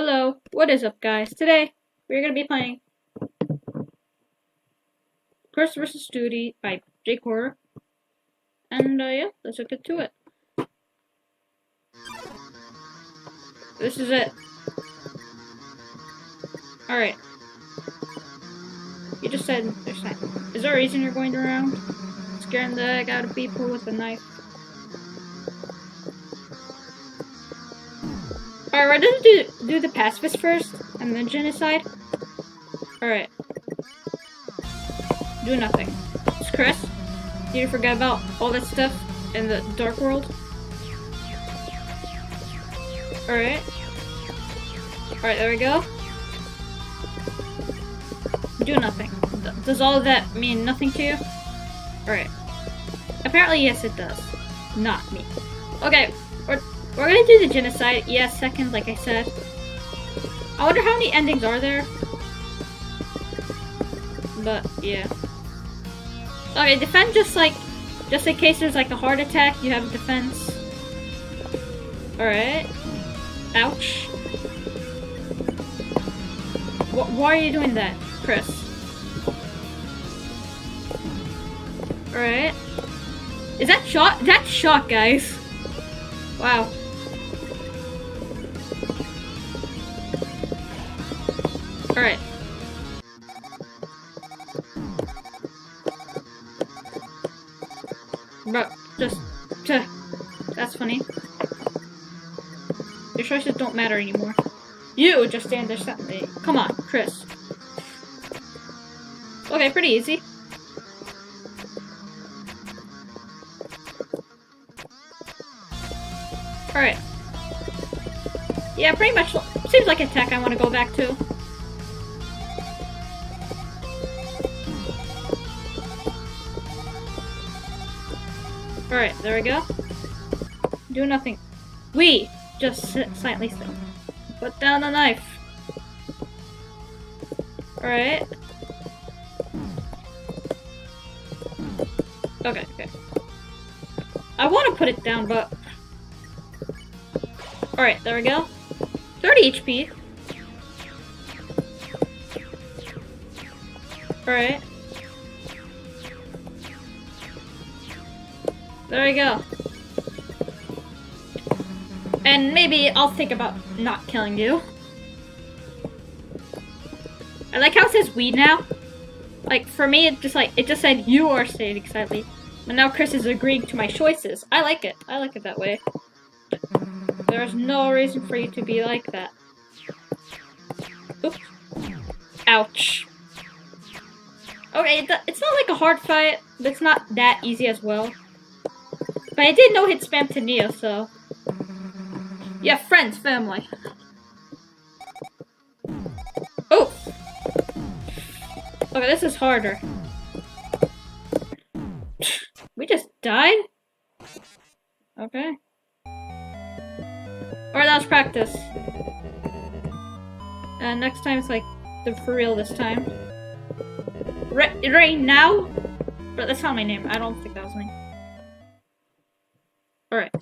Hello, what is up guys? Today, we're gonna be playing Kris vs. Susie by Jake Horror. And uh, yeah, let's get to it. This is it. Alright. You just said there's time. Is there a reason you're going around? Scaring the heck out of people with a knife. Alright, we're gonna do, do the pacifist first, and then genocide. Alright. Do nothing. It's Kris. Did you forget about all that stuff in the dark world? Alright. Alright, there we go. Do nothing. Does all that mean nothing to you? Alright. Apparently, yes, it does. Not me. Okay, we're, gonna do the genocide. Yes, second, like I said. I wonder how many endings are there? But, yeah. Okay, defend just like, just in case there's like a heart attack, you have defense. Alright. Ouch. Wh why are you doing that, Kris? Alright. Is that shot? That's shot, guys. Wow. Alright. But, just, that's funny. Your choices don't matter anymore. You just stand there something. Come on, Kris. Okay, pretty easy. Alright. Yeah, pretty much seems like a tech I want to go back to. Alright, there we go. Do nothing. We just sit silently still. Put down the knife. Alright. Okay, okay. I want to put it down, but... Alright, there we go. 30 HP. Alright. There we go. And maybe I'll think about not killing you. I like how it says we now. Like, for me, it just like, it just said you are stating slightly. But now Kris is agreeing to my choices. I like it. I like it that way. There's no reason for you to be like that. Oops. Ouch. Okay, it's not like a hard fight, but it's not that easy as well. But I didn't know hit spam to Neo, so... Yeah, friends, family. Oh! Okay, this is harder. We just died? Okay. Or that was practice. And next time it's like the for real this time. Right, now? But that's not my name. I don't think that was me. Alright.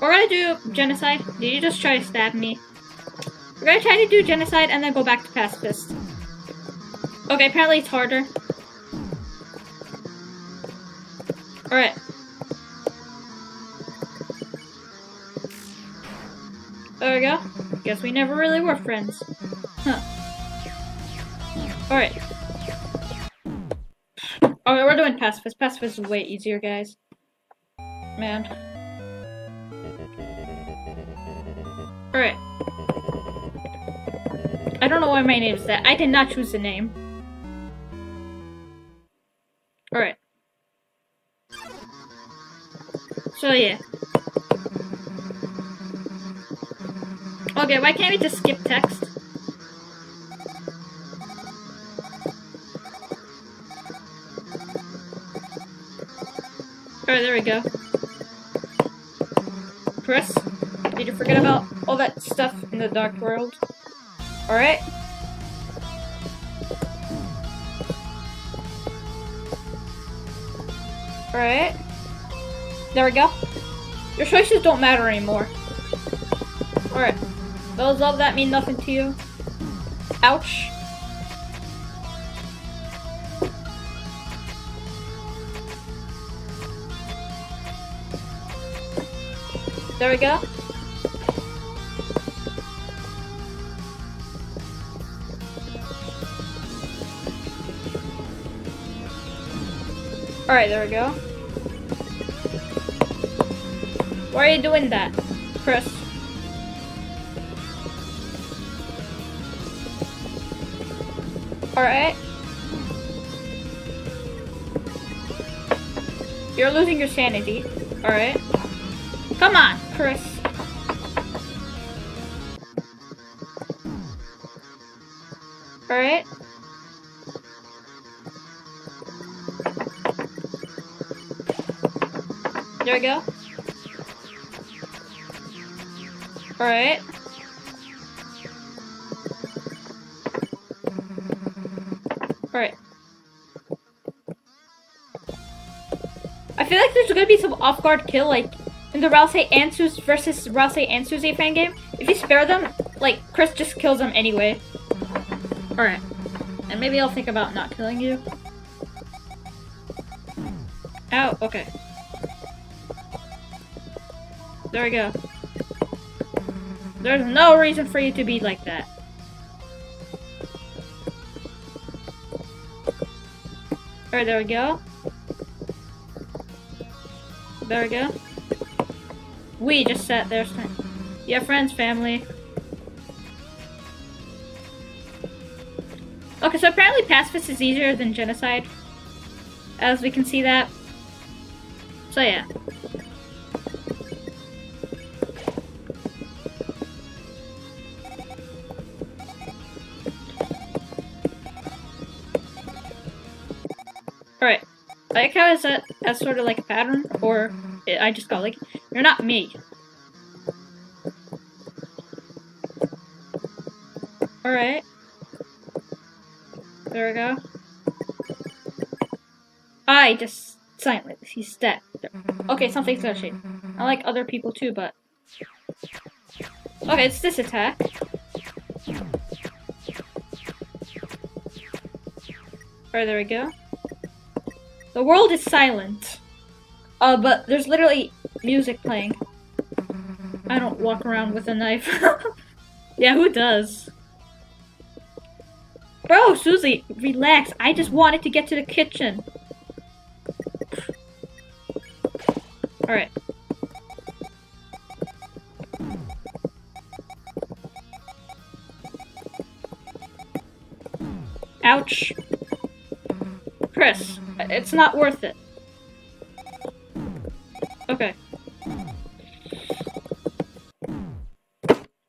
We're gonna do genocide. Did you just try to stab me? We're gonna try to do genocide and then go back to pacifist. Okay, apparently it's harder. Alright. There we go. Guess we never really were friends. Huh. Alright. Okay, we're doing pacifist. Pacifist is way easier, guys. Man. Alright. I don't know why my name is that. I did not choose the name. Alright. So yeah. Okay, why can't we just skip text? There we go. Kris, did you forget about all that stuff in the dark world? Alright? Alright. There we go. Your choices don't matter anymore. Alright. Those love that mean nothing to you. Ouch. There we go. Alright, there we go. Why are you doing that, Kris? Alright. You're losing your sanity. Alright. Come on, Kris. Alright. There we go. Alright. Alright. I feel like there's gonna be some off-guard kill, like, in the Ralsei and versus Ralsei and fan game. If you spare them, like, Kris just kills them anyway. Alright. And maybe I'll think about not killing you. Oh, okay. There we go. There's no reason for you to be like that. Alright, there we go. There we go. We just sat there. Yeah, friends, family. Okay, so apparently pacifist is easier than genocide. As we can see that. So yeah. Alright. I like how it's that as sort of like a pattern, or I just got like, you're not me. Alright. There we go. I just silent. He's dead. Okay, something's gonna change. I like other people too, but okay, it's this attack. Alright, there we go. The world is silent. Uh, but there's literally music playing. I don't walk around with a knife. yeah, who does? Bro, Susie, relax. I just wanted to get to the kitchen. Alright. Ouch. Kris, it's not worth it. Okay.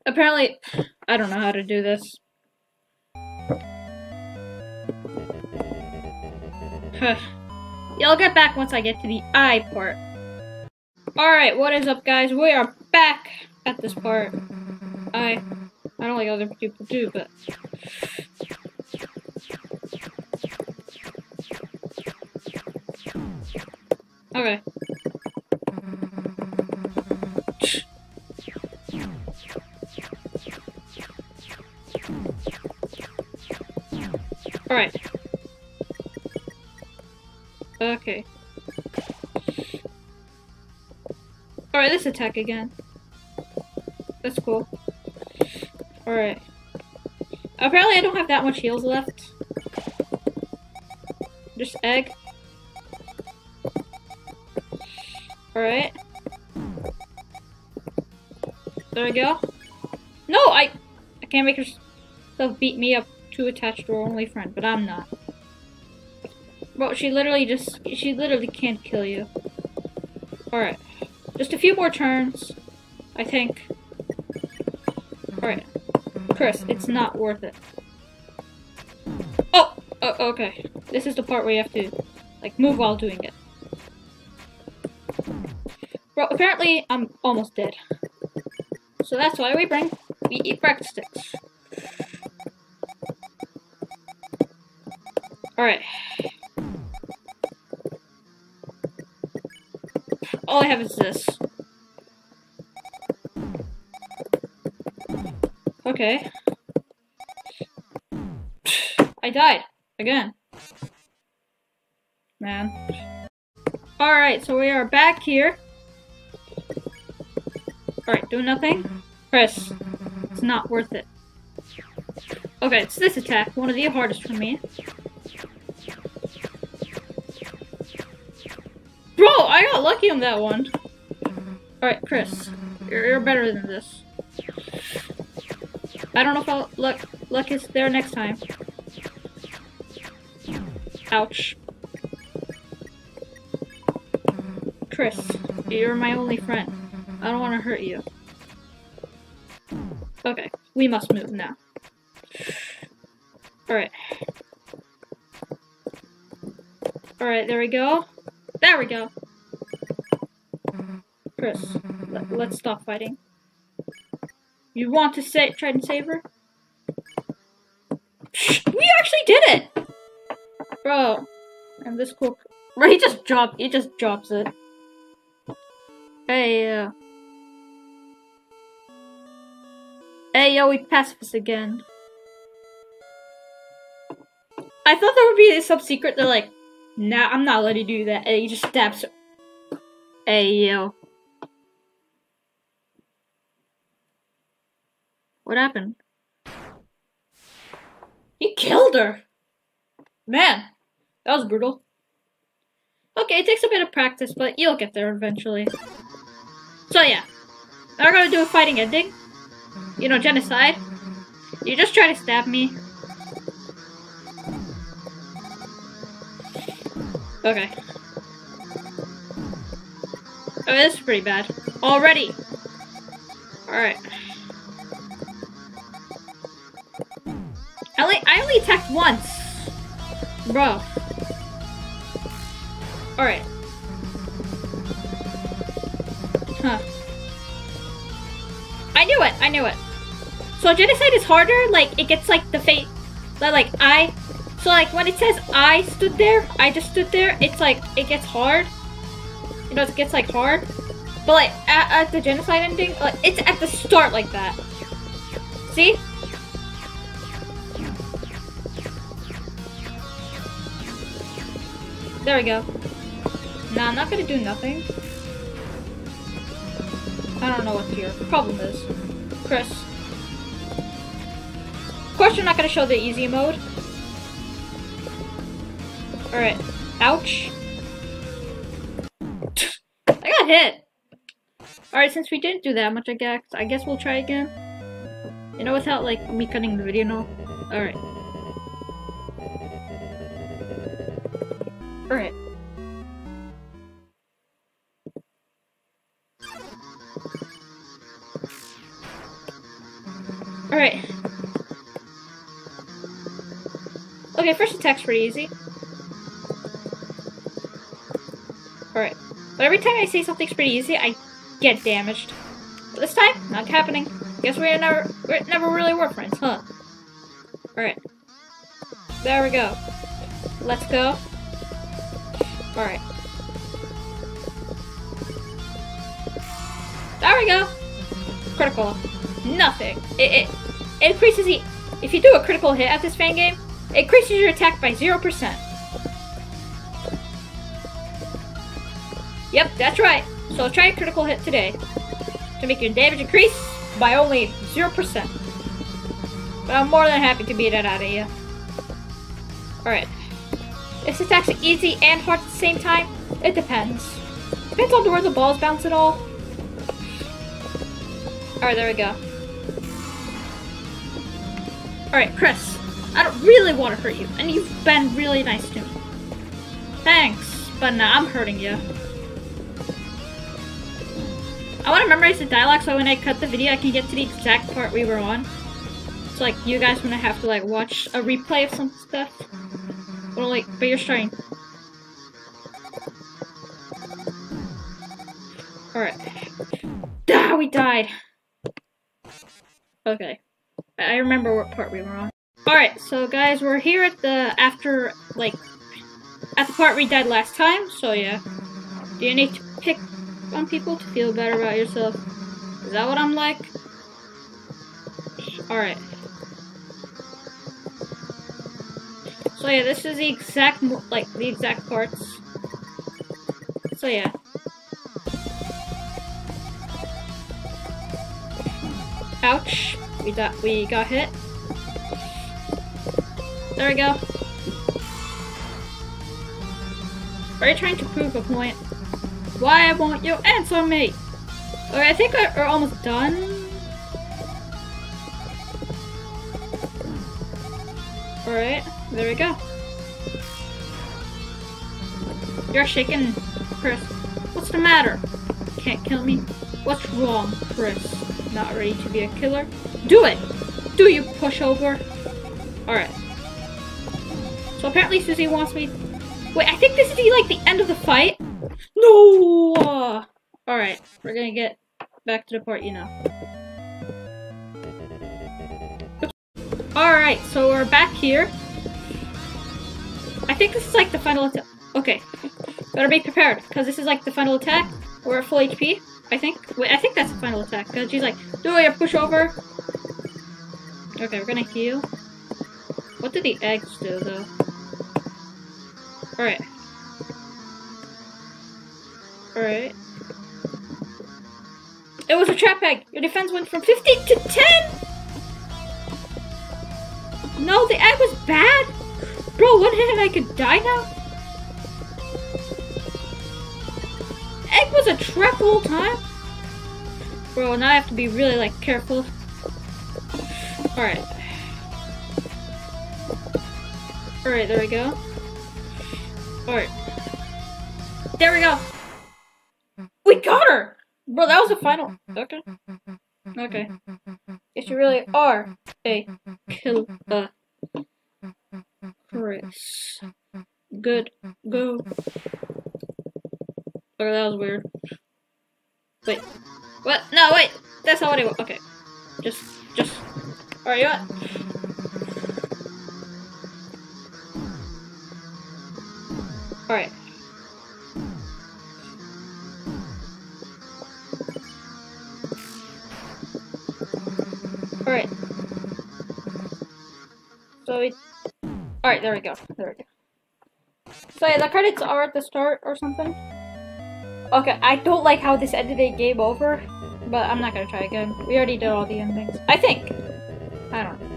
Apparently, I don't know how to do this. yeah, I'll get back once I get to the I part. Alright, what is up guys? We are back at this part. I I don't like other people do, but Okay. Alright. Okay. Alright, let's attack again. That's cool. Alright. Apparently I don't have that much heals left. Just egg. Alright. There we go. No, I I can't make herself beat me up too attached to her only friend, but I'm not. Bro, she literally just she literally can't kill you. Alright. Just a few more turns, I think. Alright. Kris, it's not worth it. Oh! oh! Okay. This is the part where you have to, like, move while doing it. Well, apparently I'm almost dead. So that's why we bring, we eat breakfast sticks. Alright. All I have is this. Okay. I died. Again. Man. Alright, so we are back here. Alright, do nothing. Press. It's not worth it. Okay, it's this attack, one of the hardest for me. Bro, I got lucky on that one. Alright, Kris, you're, you're better than this. I don't know if I'll luck luck is there next time. Ouch. Kris, you're my only friend. I don't want to hurt you. Okay, we must move now. Alright. Alright, there we go. There we go. Kris, let, us stop fighting. You want to say try and save her? We actually did it! Bro. And this cool Bro, he just dropped he just drops it. Hey uh Hey yo, we pacifist again. I thought there would be some secret They're like, nah, I'm not letting you do that. And he just stabs her. Hey. What happened? He killed her! Man, that was brutal. Okay, it takes a bit of practice, but you'll get there eventually. So yeah, now we're gonna do a fighting ending. You know, genocide. You just try to stab me. Okay. Oh, this is pretty bad. Already! Alright. I only, I only attacked once. Bro. Alright. Huh. I knew it, I knew it. So genocide is harder, like it gets like the fate like I so like when it says I stood there, I just stood there, it's like it gets hard. You know, it gets like hard. But like at, at the genocide ending, like it's at the start like that. See? There we go. Nah, I'm not gonna do nothing. I don't know what your problem is. Kris. Of course you're not gonna show the easy mode. Alright. Ouch. I got hit! Alright, since we didn't do that much, I guess, I guess we'll try again. You know, without, like, me cutting the video, no? Alright. Alright. Alright. Okay, first attack's pretty easy. Alright. But every time I say something's pretty easy, I get damaged. But this time, not happening. Guess we never, we never really were friends, huh? Alright. There we go. Let's go. Alright. There we go. Critical. Nothing. It, it, it increases the... If you do a critical hit at this fan game, it increases your attack by 0%. Yep, that's right. So try a critical hit today to make your damage increase by only 0%. But I'm more than happy to beat it out of you. Alright. Is this attack's easy and hard at the same time. It depends. Depends on where the balls bounce at all. Alright, there we go. Alright, Kris. I don't really want to hurt you, and you've been really nice to me. Thanks, but now I'm hurting you. I want to memorize the dialogue so when I cut the video I can get to the exact part we were on. So like, you guys to have to like watch a replay of some stuff. Well, like, but you're starting. Alright. Ah, we died. Okay. I remember what part we were on. Alright, so guys, we're here at the, after, like, at the part we died last time, so yeah. Do you need to pick on people to feel better about yourself? Is that what I'm like? Alright. So yeah, this is the exact, like, the exact parts. So yeah. Ouch. We got, we got hit. There we go. Are you trying to prove a point? Why won't you answer me? Okay, I think we're almost done. Alright, there we go. You're shaking, Kris. What's the matter? Can't kill me? What's wrong, Kris? Not ready to be a killer? Do it! Do you pushover? Alright. So apparently Susie wants me... Wait, I think this is the, like the end of the fight. No! Alright, we're gonna get back to the part you know. Alright, so we're back here. I think this is like the final attack. Okay. Better be prepared, because this is like the final attack. We're at full HP, I think. Wait, I think that's the final attack, because she's like, do your push over. Okay, we're gonna heal. What did the eggs do, though? Alright. Alright. It was a trap egg. Your defense went from 15 to 10! No, the egg was bad! Bro, one hit and I could die now? Egg was a trap whole time? Bro, now I have to be really, like, careful. Alright. Alright, there we go. Alright. There we go! We got her! Bro, that was the final. Okay. Okay. Yes, you really are a killer. Kris. Good. Go. Okay, that was weird. Wait. What? No, wait! That's not what I want. Okay. Just, just. Alright, you? Alright. Alright. Alright, there we go. There we go. So yeah, the credits are at the start or something. Okay, I don't like how this ended a game over, but I'm not gonna try again. We already did all the endings. I think. I don't know.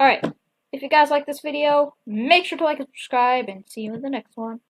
Alright. If you guys like this video, make sure to like and subscribe, and see you in the next one.